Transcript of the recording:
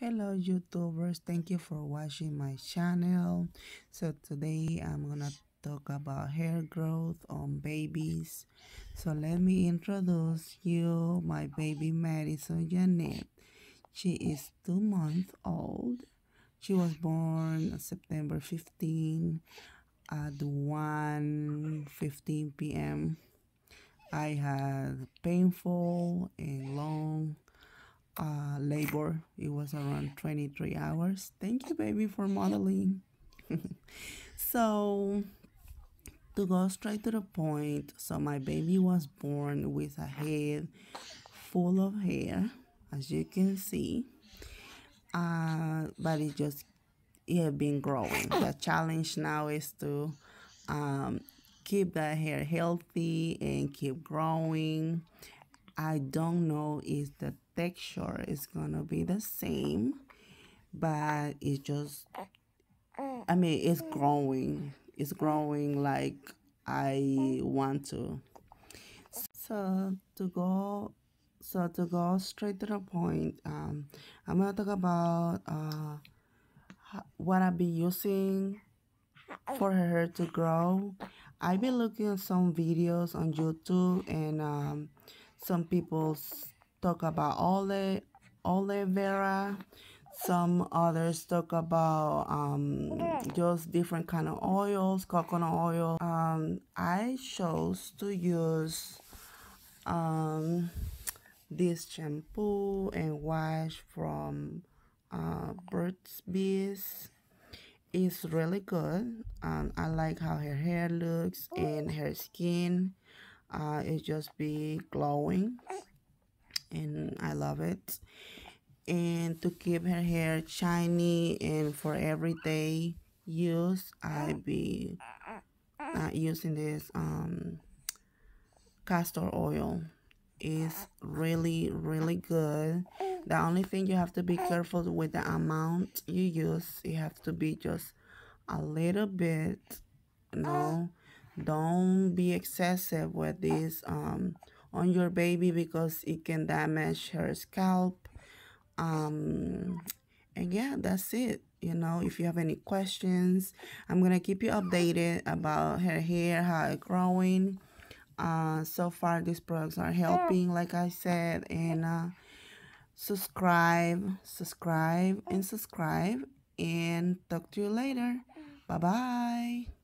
hello youtubers. Thank you for watching my channel. So today i'm gonna talk about hair growth on babies. So let me introduce you my baby madison janet. She is two months old. She was born september 15 at 1 15 p.m i had painful and long uh, labor. It was around 23 hours. Thank you, baby, for modeling. so, to go straight to the point, so my baby was born with a head full of hair, as you can see. Uh, but it just it had been growing. The challenge now is to um, keep that hair healthy and keep growing. I don't know if the texture is gonna be the same but it's just I mean it's growing. It's growing like I want to. So to go so to go straight to the point um, I'm gonna talk about uh, what I've been using for her to grow. I've been looking at some videos on YouTube and um, some people talk about ole, aloe vera. Some others talk about um, just different kind of oils, coconut oil. Um, I chose to use um, this shampoo and wash from uh, Burt's Bees. It's really good. Um, I like how her hair looks and her skin. Uh, it just be glowing and I love it. And to keep her hair shiny and for everyday use, I be uh, using this um, castor oil. It's really, really good. The only thing you have to be careful with the amount you use. You have to be just a little bit, you know. Don't be excessive with this um, on your baby because it can damage her scalp. Um and yeah that's it you know. If you have any questions i'm gonna keep you updated about her hair how it's growing. Uh so far these products are helping like i said and uh subscribe subscribe and subscribe and talk to you later. Bye bye